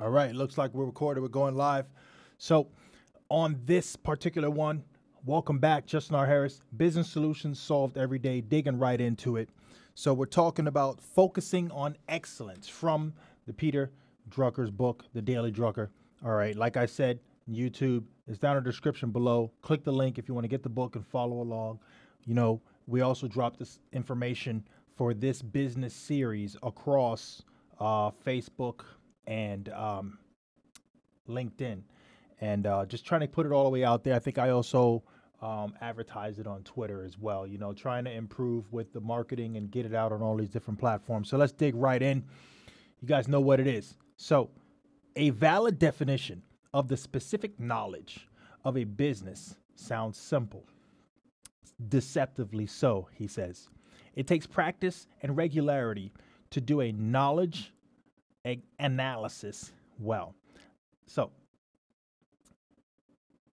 All right, looks like we're recorded. We're going live. So, on this particular one, welcome back, Justin R. Harris. Business solutions solved every day, digging right into it. So, we're talking about focusing on excellence from the Peter Drucker's book, The Daily Drucker. All right, like I said, YouTube is down in the description below. Click the link if you want to get the book and follow along. You know, we also dropped this information for this business series across uh, Facebook, and um, LinkedIn, and uh, just trying to put it all the way out there. I think I also um, advertised it on Twitter as well. You know, trying to improve with the marketing and get it out on all these different platforms. So let's dig right in. You guys know what it is. So, a valid definition of the specific knowledge of a business sounds simple. Deceptively so, he says. It takes practice and regularity to do a knowledge analysis well. So,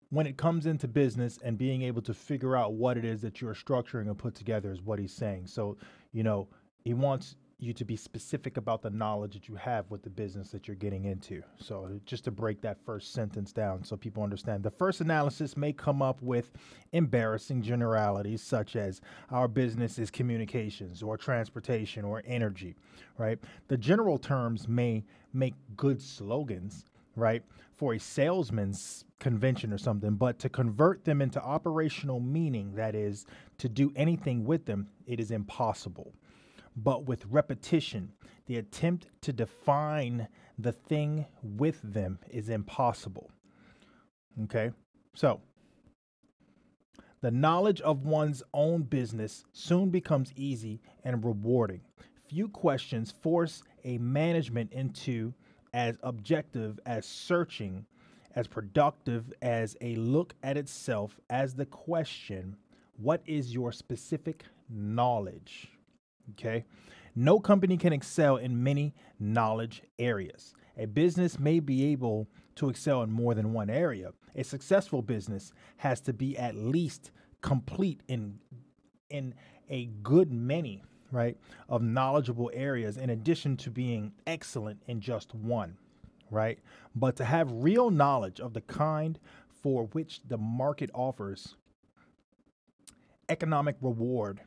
when it comes into business and being able to figure out what it is that you're structuring and put together is what he's saying. So, you know, he wants you to be specific about the knowledge that you have with the business that you're getting into. So, just to break that first sentence down so people understand, the first analysis may come up with embarrassing generalities such as our business is communications or transportation or energy, right? The general terms may make good slogans, right, for a salesman's convention or something, but to convert them into operational meaning, that is, to do anything with them, it is impossible but with repetition, the attempt to define the thing with them is impossible. Okay? So, the knowledge of one's own business soon becomes easy and rewarding. Few questions force a management into as objective as searching, as productive as a look at itself as the question, What is your specific knowledge? Okay. No company can excel in many knowledge areas. A business may be able to excel in more than one area. A successful business has to be at least complete in in a good many, right, of knowledgeable areas in addition to being excellent in just one, right? But to have real knowledge of the kind for which the market offers economic reward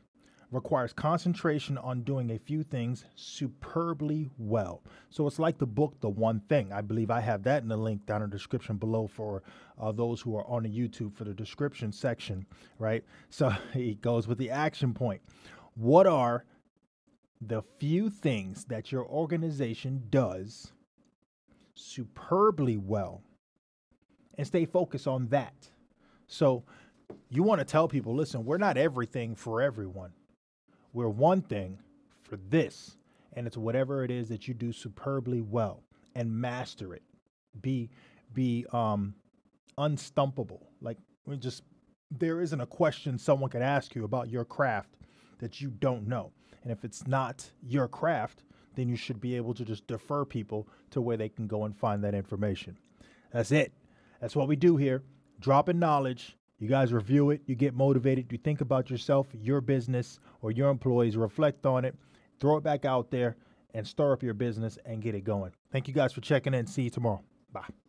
requires concentration on doing a few things superbly well. So it's like the book, The One Thing. I believe I have that in the link down in the description below for uh, those who are on the YouTube for the description section, right? So it goes with the action point. What are the few things that your organization does superbly well? And stay focused on that. So, you want to tell people listen, we're not everything for everyone we're one thing for this, and it's whatever it is that you do superbly well and master it. Be be um unstumpable. Like we just there isn't a question someone could ask you about your craft that you don't know. And if it's not your craft, then you should be able to just defer people to where they can go and find that information. That's it. That's what we do here. Dropping knowledge you guys review it, you get motivated, you think about yourself, your business, or your employees, reflect on it, throw it back out there, and stir up your business and get it going. Thank you guys for checking in. See you tomorrow. Bye.